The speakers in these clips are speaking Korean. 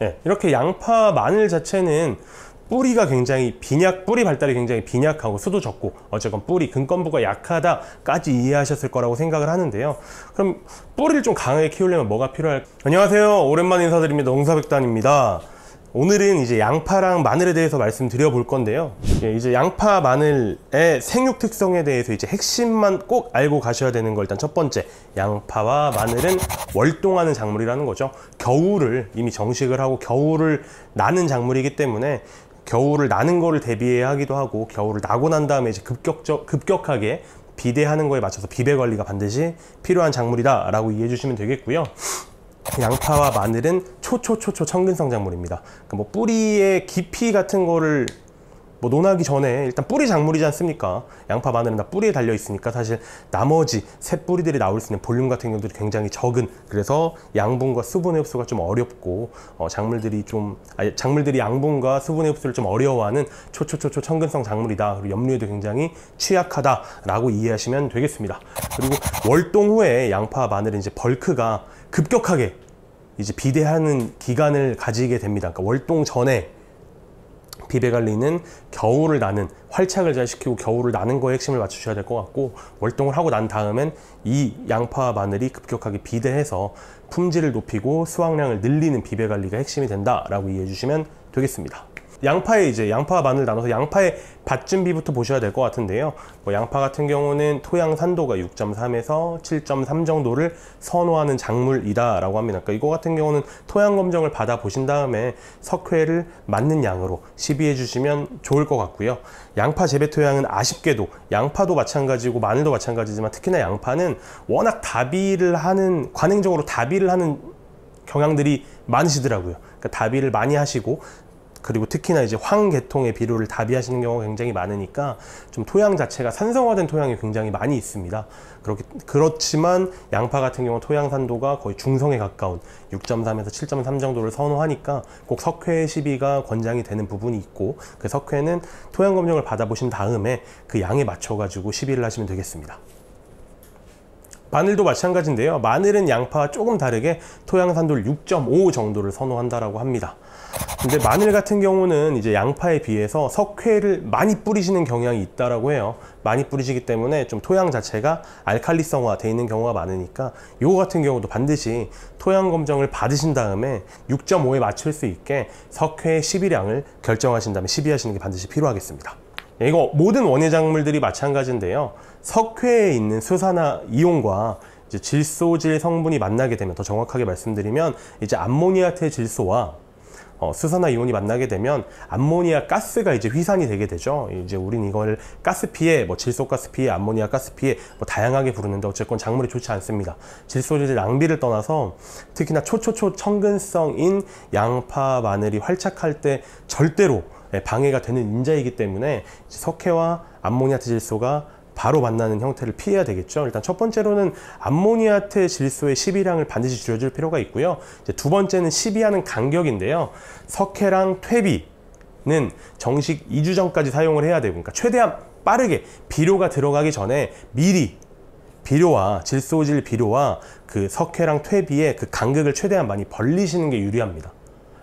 네, 이렇게 양파 마늘 자체는 뿌리가 굉장히 빈약, 뿌리 발달이 굉장히 빈약하고 수도 적고 어쨌건 뿌리 근건부가 약하다까지 이해하셨을 거라고 생각을 하는데요. 그럼 뿌리를 좀 강하게 키우려면 뭐가 필요할? 안녕하세요. 오랜만에 인사드립니다. 농사백단입니다. 오늘은 이제 양파랑 마늘에 대해서 말씀드려 볼 건데요. 예, 이제 양파 마늘의 생육 특성에 대해서 이제 핵심만 꼭 알고 가셔야 되는 거 일단 첫 번째 양파와 마늘은 월동하는 작물이라는 거죠. 겨울을 이미 정식을 하고 겨울을 나는 작물이기 때문에 겨울을 나는 거를 대비해야 하기도 하고 겨울을 나고 난 다음에 이제 급격적 급격하게 비대하는 거에 맞춰서 비배 관리가 반드시 필요한 작물이다 라고 이해해 주시면 되겠고요. 양파와 마늘은 초초초초 청근성 작물입니다. 그러니까 뭐 뿌리의 깊이 같은 거를 뭐 논하기 전에 일단 뿌리 작물이지 않습니까? 양파 마늘은 다 뿌리에 달려 있으니까 사실 나머지 새 뿌리들이 나올 수 있는 볼륨 같은 경우들이 굉장히 적은 그래서 양분과 수분의 흡수가 좀 어렵고 어, 작물들이 좀 아니, 작물들이 양분과 수분의 흡수를 좀 어려워하는 초초초초 청근성 작물이다. 그리고 염류에도 굉장히 취약하다라고 이해하시면 되겠습니다. 그리고 월동 후에 양파 마늘은 이제 벌크가 급격하게 이제 비대하는 기간을 가지게 됩니다. 그러니까 월동 전에 비배 관리는 겨울을 나는 활착을 잘 시키고 겨울을 나는 거에 핵심을 맞추셔야 될 것 같고 월동을 하고 난 다음엔 이 양파와 마늘이 급격하게 비대해서 품질을 높이고 수확량을 늘리는 비배 관리가 핵심이 된다라고 이해해 주시면 되겠습니다. 양파에 이제 양파와 마늘 나눠서 양파의 밭 준비부터 보셔야 될 것 같은데요. 뭐 양파 같은 경우는 토양 산도가 6.3에서 7.3 정도를 선호하는 작물이다라고 합니다. 그러니까 이거 같은 경우는 토양 검정을 받아 보신 다음에 석회를 맞는 양으로 시비해 주시면 좋을 것 같고요. 양파 재배 토양은 아쉽게도 양파도 마찬가지고 마늘도 마찬가지지만 특히나 양파는 워낙 다비를 하는 관행적으로 다비를 하는 경향들이 많으시더라고요. 그러니까 다비를 많이 하시고 그리고 특히나 이제 황 계통의 비료를 다비하시는 경우가 굉장히 많으니까 좀 토양 자체가 산성화된 토양이 굉장히 많이 있습니다. 그렇게 그렇지만 양파 같은 경우 토양 산도가 거의 중성에 가까운 6.3에서 7.3 정도를 선호하니까 꼭 석회 시비가 권장이 되는 부분이 있고 그 석회는 토양 검정을 받아보신 다음에 그 양에 맞춰 가지고 시비를 하시면 되겠습니다. 마늘도 마찬가지인데요. 마늘은 양파와 조금 다르게 토양 산도를 6.5 정도를 선호한다라고 합니다. 근데 마늘 같은 경우는 이제 양파에 비해서 석회를 많이 뿌리시는 경향이 있다라고 해요. 많이 뿌리시기 때문에 좀 토양 자체가 알칼리성화 돼 있는 경우가 많으니까 요거 같은 경우도 반드시 토양 검정을 받으신 다음에 6.5에 맞출 수 있게 석회의 12량을 결정하신 다음에 시비하시는 게 반드시 필요하겠습니다. 이거 모든 원예 작물들이 마찬가지인데요. 석회에 있는 수산화 이온과 질소질 성분이 만나게 되면 더 정확하게 말씀드리면 이제 암모니아태 질소와 어, 수산화 이온이 만나게 되면 암모니아 가스가 이제 휘산이 되게 되죠. 이제 우린 이걸 가스 피해, 뭐 질소 가스 피해, 암모니아 가스 피해 뭐 다양하게 부르는데 어쨌건 작물이 좋지 않습니다. 질소질 낭비를 떠나서 특히나 초초초 청근성인 양파, 마늘이 활착할 때 절대로 예, 방해가 되는 인자이기 때문에 석회와 암모니아트 질소가 바로 만나는 형태를 피해야 되겠죠. 일단 첫 번째로는 암모니아트 질소의 시비량을 반드시 줄여줄 필요가 있고요. 두 번째는 시비하는 간격인데요. 석회랑 퇴비는 정식 2주 전까지 사용을 해야 되고, 그러니까 최대한 빠르게 비료가 들어가기 전에 미리 비료와 질소질 비료와 그 석회랑 퇴비의 그 간격을 최대한 많이 벌리시는 게 유리합니다.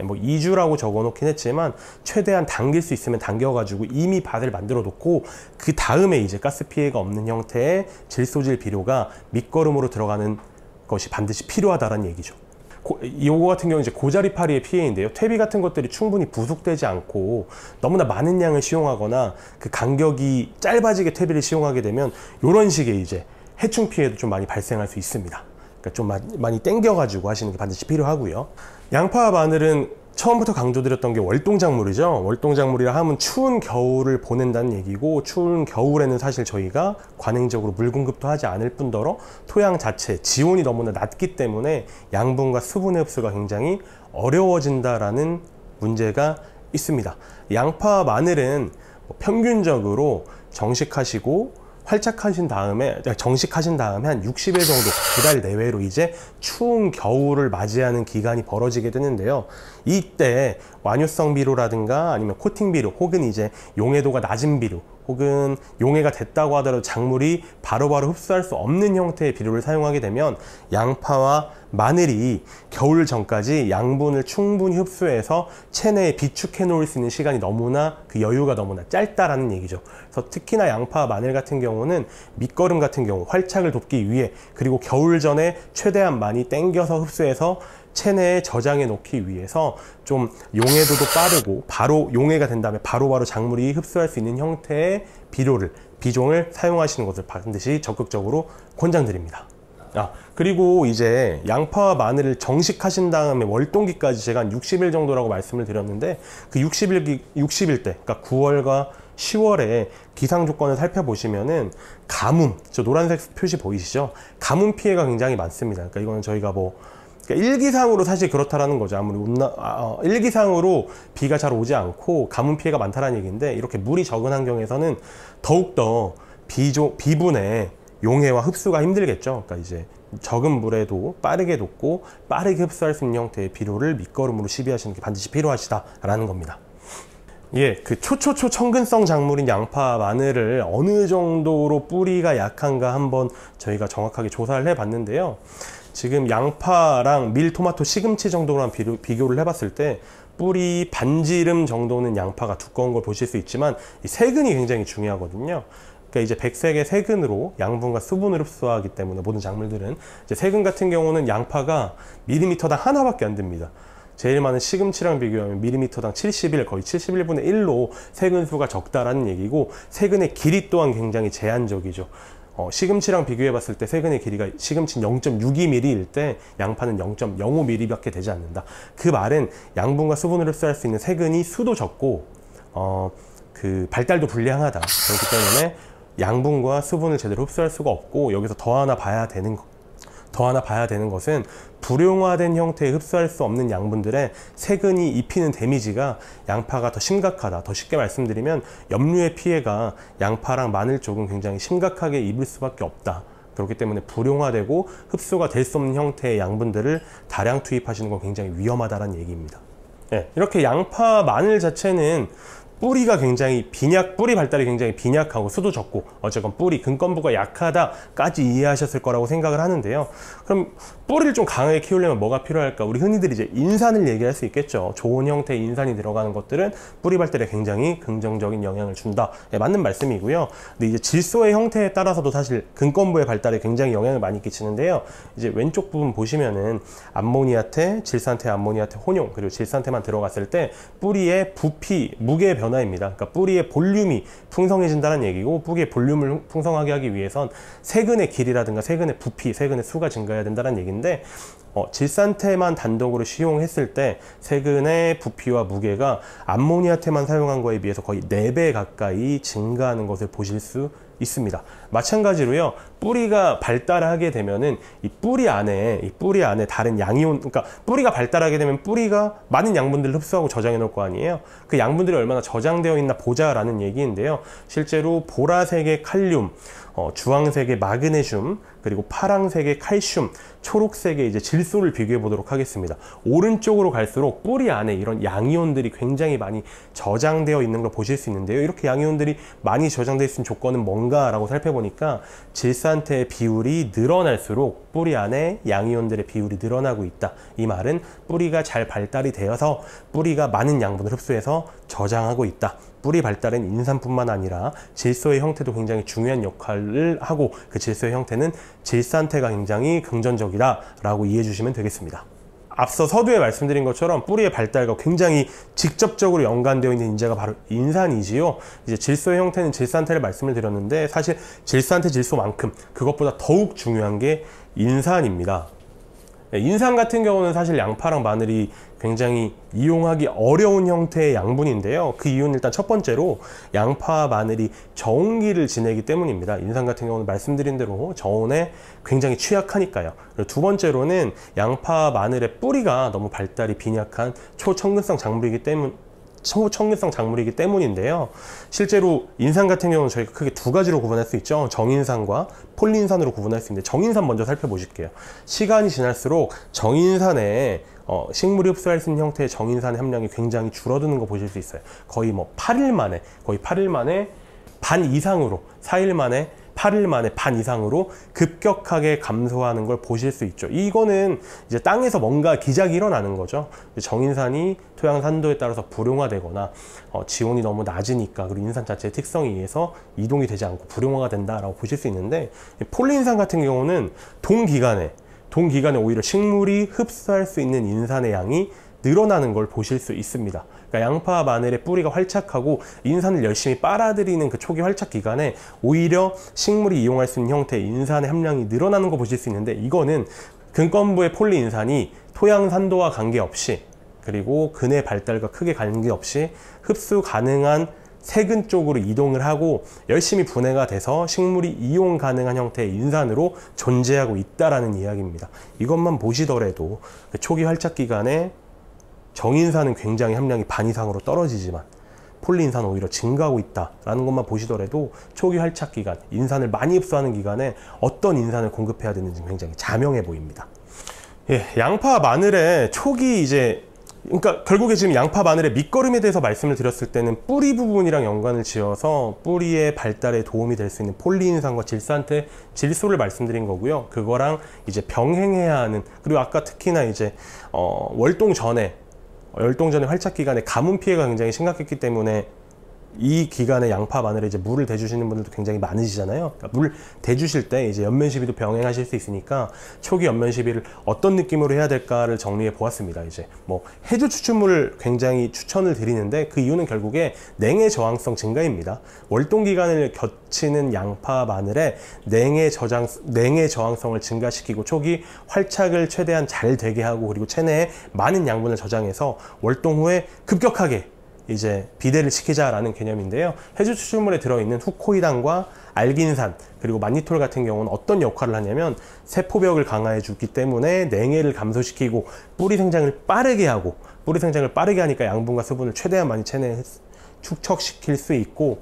네, 뭐 2주라고 적어 놓긴 했지만 최대한 당길 수 있으면 당겨 가지고 이미 밭을 만들어 놓고 그 다음에 이제 가스 피해가 없는 형태의 질소질 비료가 밑거름으로 들어가는 것이 반드시 필요하다는 얘기죠. 고, 요거 같은 경우는 이제 고자리파리의 피해인데요. 퇴비 같은 것들이 충분히 부속되지 않고 너무나 많은 양을 시용하거나 그 간격이 짧아지게 퇴비를 시용하게 되면 이런 식의 이제 해충 피해도 좀 많이 발생할 수 있습니다. 그러니까 좀 많이 땡겨가지고 하시는 게 반드시 필요하고요. 양파와 마늘은 처음부터 강조드렸던 게 월동작물이죠. 월동작물이라 하면 추운 겨울을 보낸다는 얘기고 추운 겨울에는 사실 저희가 관행적으로 물 공급도 하지 않을 뿐더러 토양 자체 지온이 너무나 낮기 때문에 양분과 수분의 흡수가 굉장히 어려워진다라는 문제가 있습니다. 양파와 마늘은 뭐 평균적으로 정식하시고 활착하신 다음에 정식하신 다음에 한 60일 정도 두 달 내외로 이제 추운 겨울을 맞이하는 기간이 벌어지게 되는데요. 이때 완효성 비료라든가 아니면 코팅 비료 혹은 이제 용해도가 낮은 비료 혹은 용해가 됐다고 하더라도 작물이 바로바로 흡수할 수 없는 형태의 비료를 사용하게 되면 양파와 마늘이 겨울 전까지 양분을 충분히 흡수해서 체내에 비축해 놓을 수 있는 시간이 너무나 그 여유가 너무나 짧다라는 얘기죠. 그래서 특히나 양파, 마늘 같은 경우는 밑거름 같은 경우 활착을 돕기 위해 그리고 겨울 전에 최대한 많이 땡겨서 흡수해서 체내에 저장해 놓기 위해서 좀 용해도도 빠르고 바로 용해가 된 다음에 바로바로 바로 작물이 흡수할 수 있는 형태의 비료를 비종을 사용하시는 것을 반드시 적극적으로 권장드립니다. 아, 그리고 이제 양파와 마늘을 정식하신 다음에 월동기까지 제가 한 60일 정도라고 말씀을 드렸는데 그 60일, 60일 때, 그러니까 9월과 10월에 기상 조건을 살펴보시면은 가뭄, 저 노란색 표시 보이시죠? 가뭄 피해가 굉장히 많습니다. 그러니까 이거는 저희가 뭐 그러니까 일기상으로 사실 그렇다라는 거죠. 아무리 운나, 아, 어, 일기상으로 비가 잘 오지 않고 가뭄 피해가 많다라는 얘기인데 이렇게 물이 적은 환경에서는 더욱더 비조, 비분의 용해와 흡수가 힘들겠죠. 그러니까 이제 적은 물에도 빠르게 녹고 빠르게 흡수할 수 있는 형태의 비료를 밑거름으로 시비하시는 게 반드시 필요하시다라는 겁니다. 예, 그 초초초 청근성 작물인 양파, 마늘을 어느 정도로 뿌리가 약한가 한번 저희가 정확하게 조사를 해봤는데요. 지금 양파랑 밀, 토마토, 시금치 정도랑 비교를 해봤을 때 뿌리 반지름 정도는 양파가 두꺼운 걸 보실 수 있지만 이 세근이 굉장히 중요하거든요. 그러니까 이제 백색의 세근으로 양분과 수분을 흡수하기 때문에 모든 작물들은 이제 세근 같은 경우는 양파가 밀리미터당 하나밖에 안 됩니다. 제일 많은 시금치랑 비교하면 밀리미터당 71 거의 71분의 1로 세근수가 적다라는 얘기고 세근의 길이 또한 굉장히 제한적이죠. 어, 시금치랑 비교해 봤을 때 세근의 길이가 시금치 0.62mm일 때 양파는 0.05mm밖에 되지 않는다. 그 말은 양분과 수분을 흡수할 수 있는 세근이 수도 적고 어, 그 발달도 불량하다. 그렇기 때문에 양분과 수분을 제대로 흡수할 수가 없고 여기서 더 하나 봐야 되는 더 하나 봐야 되는 것은 불용화된 형태의 흡수할 수 없는 양분들의 세근이 입히는 데미지가 양파가 더 심각하다. 더 쉽게 말씀드리면 염류의 피해가 양파랑 마늘 쪽은 굉장히 심각하게 입을 수밖에 없다. 그렇기 때문에 불용화되고 흡수가 될 수 없는 형태의 양분들을 다량 투입하시는 건 굉장히 위험하다는 얘기입니다. 네, 이렇게 양파, 마늘 자체는 뿌리가 굉장히 빈약, 뿌리 발달이 굉장히 빈약하고 수도 적고 어쨌건 뿌리, 근건부가 약하다까지 이해하셨을 거라고 생각을 하는데요. 그럼 뿌리를 좀 강하게 키우려면 뭐가 필요할까? 우리 흔히들 이제 인산을 얘기할 수 있겠죠. 좋은 형태의 인산이 들어가는 것들은 뿌리 발달에 굉장히 긍정적인 영향을 준다. 네, 맞는 말씀이고요. 근데 이제 질소의 형태에 따라서도 사실 근건부의 발달에 굉장히 영향을 많이 끼치는데요. 이제 왼쪽 부분 보시면은 암모니아태, 질산태, 암모니아태 혼용 그리고 질산태만 들어갔을 때 뿌리의 부피, 무게 변 변화입니다. 그러니까 뿌리의 볼륨이 풍성해진다는 얘기고 뿌리의 볼륨을 풍성하게 하기 위해선 세근의 길이라든가 세근의 부피, 세근의 수가 증가해야 된다는 얘기인데 어, 질산태만 단독으로 시용했을 때 세근의 부피와 무게가 암모니아태만 사용한 거에 비해서 거의 4배 가까이 증가하는 것을 보실 수 있습니다. 마찬가지로요. 뿌리가 발달하게 되면은 이 뿌리 안에 이 뿌리 안에 다른 양이온 그러니까 뿌리가 발달하게 되면 뿌리가 많은 양분들을 흡수하고 저장해 놓을 거 아니에요. 그 양분들이 얼마나 저장되어 있나 보자라는 얘기인데요. 실제로 보라색의 칼륨, 어, 주황색의 마그네슘, 그리고 파랑색의 칼슘, 초록색의 이제 질소를 비교해 보도록 하겠습니다. 오른쪽으로 갈수록 뿌리 안에 이런 양이온들이 굉장히 많이 저장되어 있는 걸 보실 수 있는데요. 이렇게 양이온들이 많이 저장되어 있는 조건은 뭔가라고 살펴보 니까 질산태의 비율이 늘어날수록 뿌리 안에 양이온들의 비율이 늘어나고 있다. 이 말은 뿌리가 잘 발달이 되어서 뿌리가 많은 양분을 흡수해서 저장하고 있다. 뿌리 발달은 인산뿐만 아니라 질소의 형태도 굉장히 중요한 역할을 하고 그 질소의 형태는 질산태가 굉장히 긍정적이다 라고 이해해 주시면 되겠습니다. 앞서 서두에 말씀드린 것처럼 뿌리의 발달과 굉장히 직접적으로 연관되어 있는 인재가 바로 인산이지요. 이제 질소의 형태는 질산태를 말씀을 드렸는데 사실 질산태 질소만큼 그것보다 더욱 중요한 게 인산입니다. 네, 인산 같은 경우는 사실 양파랑 마늘이 굉장히 이용하기 어려운 형태의 양분인데요. 그 이유는 일단 첫 번째로 양파, 마늘이 저온기를 지내기 때문입니다. 인산 같은 경우는 말씀드린 대로 저온에 굉장히 취약하니까요. 두 번째로는 양파, 마늘의 뿌리가 너무 발달이 빈약한 초청근성 작물이기 때문 초청근성 작물이기 때문인데요. 실제로 인산 같은 경우는 저희가 크게 두 가지로 구분할 수 있죠. 정인산과 폴린산으로 구분할 수 있는데 정인산 먼저 살펴보실게요. 시간이 지날수록 정인산에 어, 식물이 흡수할 수 있는 형태의 정인산 함량이 굉장히 줄어드는 거 보실 수 있어요. 거의 뭐 8일 만에 거의 8일 만에 반 이상으로 4일 만에 8일 만에 반 이상으로 급격하게 감소하는 걸 보실 수 있죠. 이거는 이제 땅에서 뭔가 기작이 일어나는 거죠. 정인산이 토양 산도에 따라서 불용화되거나 어, 지온이 너무 낮으니까 그리고 인산 자체의 특성에 의해서 이동이 되지 않고 불용화가 된다라고 보실 수 있는데 폴리인산 같은 경우는 동기간에 동기간에 오히려 식물이 흡수할 수 있는 인산의 양이 늘어나는 걸 보실 수 있습니다. 그러니까 양파 마늘의 뿌리가 활착하고 인산을 열심히 빨아들이는 그 초기 활착 기간에 오히려 식물이 이용할 수 있는 형태의 인산의 함량이 늘어나는 거 보실 수 있는데 이거는 근건부의 폴리인산이 토양 산도와 관계없이 그리고 근의 발달과 크게 관계없이 흡수 가능한 세근 쪽으로 이동을 하고 열심히 분해가 돼서 식물이 이용 가능한 형태의 인산으로 존재하고 있다라는 이야기입니다. 이것만 보시더라도 그 초기 활착 기간에 정인산은 굉장히 함량이 반 이상으로 떨어지지만 폴리인산은 오히려 증가하고 있다라는 것만 보시더라도 초기 활착 기간, 인산을 많이 흡수하는 기간에 어떤 인산을 공급해야 되는지 굉장히 자명해 보입니다. 예, 양파 마늘의 초기 이제 그러니까 결국에 지금 양파 마늘의 밑거름에 대해서 말씀을 드렸을 때는 뿌리 부분이랑 연관을 지어서 뿌리의 발달에 도움이 될 수 있는 폴리인산과 질산테 질소를 말씀드린 거고요. 그거랑 이제 병행해야 하는 그리고 아까 특히나 이제 어, 월동 전에 열동전의 활착 기간에 가뭄 피해가 굉장히 심각했기 때문에 이 기간에 양파 마늘에 이제 물을 대주시는 분들도 굉장히 많으시잖아요. 그러니까 물 대주실 때 이제 연면 시비도 병행하실 수 있으니까 초기 연면 시비를 어떤 느낌으로 해야 될까를 정리해 보았습니다. 이제 뭐 해조 추출물을 굉장히 추천을 드리는데 그 이유는 결국에 냉해 저항성 증가입니다. 월동 기간을 겹치는 양파 마늘에 냉해 저장 냉해 저항성을 증가시키고 초기 활착을 최대한 잘 되게 하고 그리고 체내에 많은 양분을 저장해서 월동 후에 급격하게 이제 비대를 시키자라는 개념인데요. 해주 추출물에 들어있는 후코이단과 알긴산 그리고 만니톨 같은 경우는 어떤 역할을 하냐면 세포벽을 강화해 주기 때문에 냉해를 감소시키고 뿌리 생장을 빠르게 하고 뿌리 생장을 빠르게 하니까 양분과 수분을 최대한 많이 체내에 축적시킬 수 있고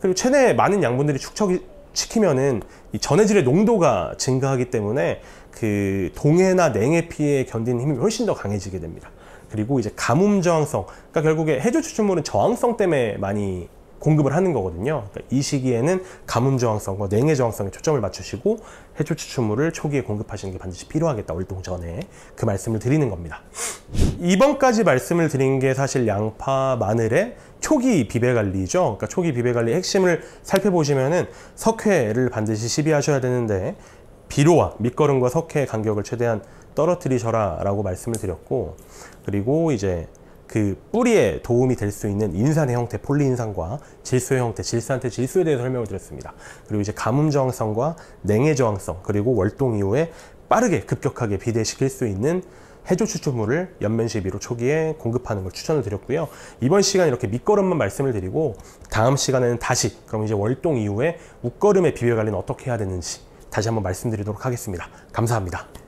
그리고 체내에 많은 양분들이 축적시키면은 이 전해질의 농도가 증가하기 때문에 그 동해나 냉해 피해에 견디는 힘이 훨씬 더 강해지게 됩니다. 그리고 이제 가뭄 저항성 그러니까 결국에 해조 추출물은 저항성 때문에 많이 공급을 하는 거거든요. 그러니까 이 시기에는 가뭄 저항성과 냉해 저항성에 초점을 맞추시고 해조 추출물을 초기에 공급하시는 게 반드시 필요하겠다. 월동 전에 그 말씀을 드리는 겁니다. 이번까지 말씀을 드린 게 사실 양파, 마늘의 초기 비배 관리죠. 그러니까 초기 비배 관리 핵심을 살펴보시면은 석회를 반드시 시비하셔야 되는데 비료와 밑거름과 석회의 간격을 최대한 떨어뜨리셔라 라고 말씀을 드렸고 그리고 이제 그 뿌리에 도움이 될 수 있는 인산의 형태 폴리인산과 질소의 형태 질산태 질소에 대해서 설명을 드렸습니다. 그리고 이제 가뭄 저항성과 냉해 저항성 그리고 월동 이후에 빠르게 급격하게 비대시킬 수 있는 해조 추출물을 연면 시비로 초기에 공급하는 걸 추천을 드렸고요. 이번 시간 이렇게 밑거름만 말씀을 드리고 다음 시간에는 다시 그럼 이제 월동 이후에 웃거름의 비벼 관리는 어떻게 해야 되는지 다시 한번 말씀드리도록 하겠습니다. 감사합니다.